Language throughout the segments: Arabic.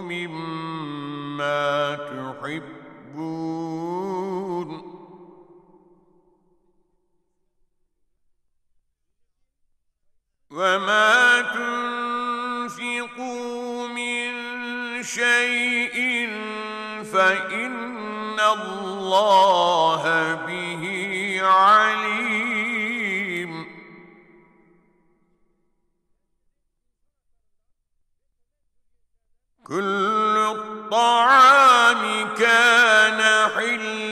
مما تحبون. وما تنفقوا من شيء فإن الله به عليم. كل الطعام كان حلا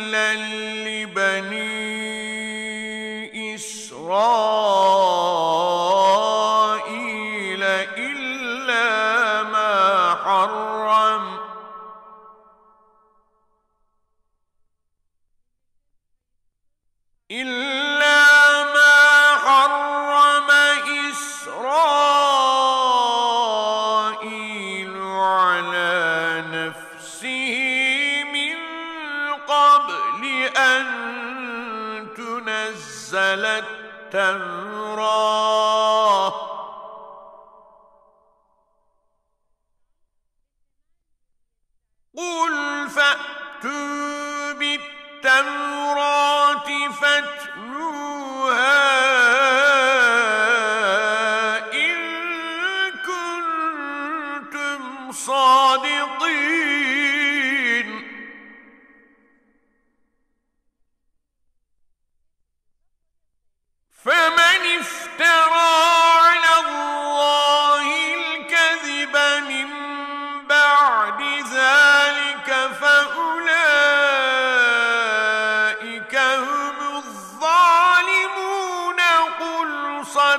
التوراة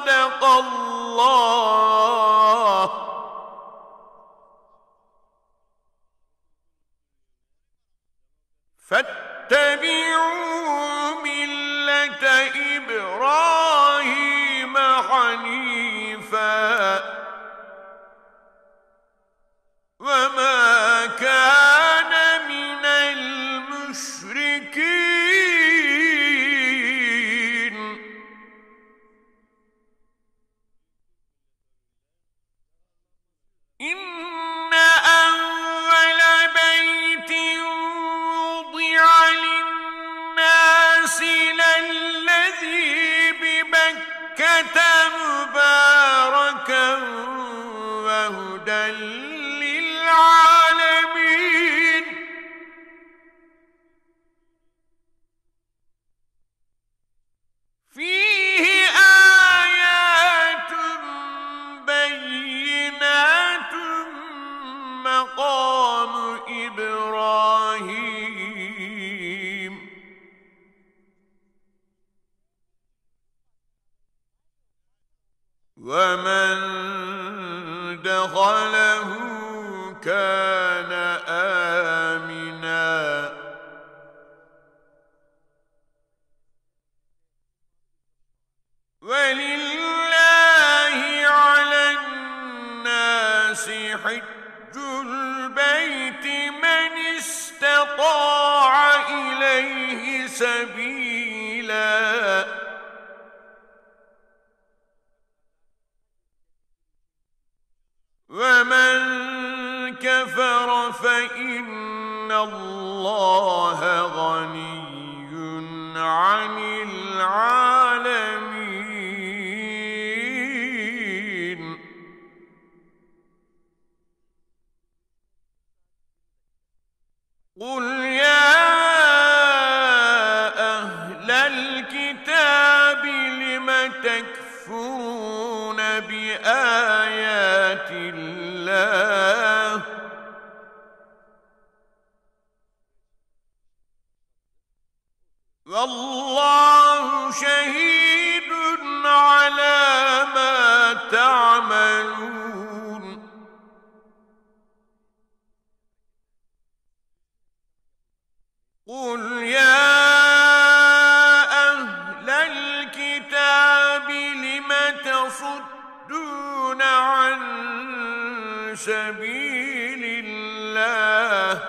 صدق الله للناس ومن دخله كان آمنا. ولله على الناس حج البيت من استطاع إليه سبيلا. فإن الله غني عن العالمين. قل يا أهل الكتاب لم تكفرون قل يا أهل الكتاب لم تصدون عن سبيل الله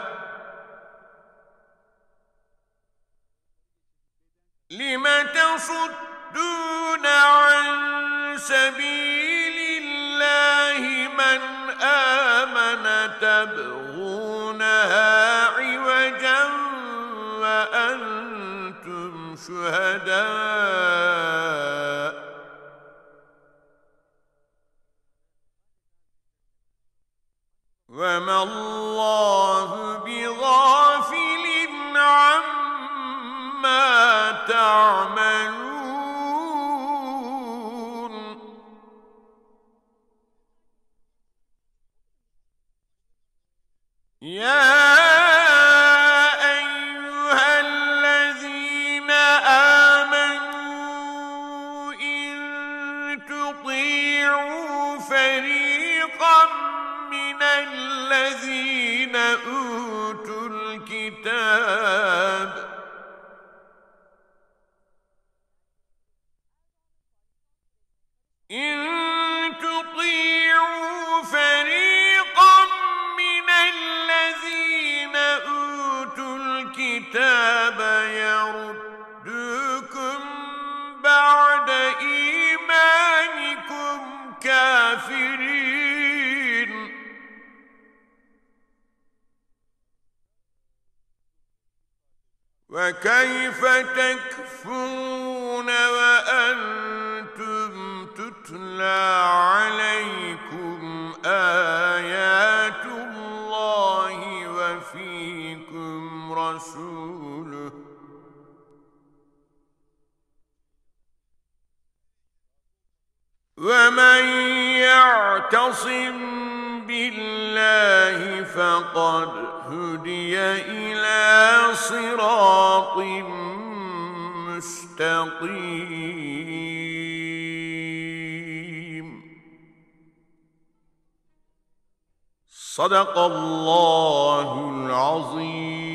عن سبيل الله من آمن تبغونها وما الله بغافل عما تعملون. يا تطيعوا فريقا من الذين أوتوا الكتاب. إن ومن يعتصم بالله فقد هدي إلى صراط مستقيم. صدق الله العظيم.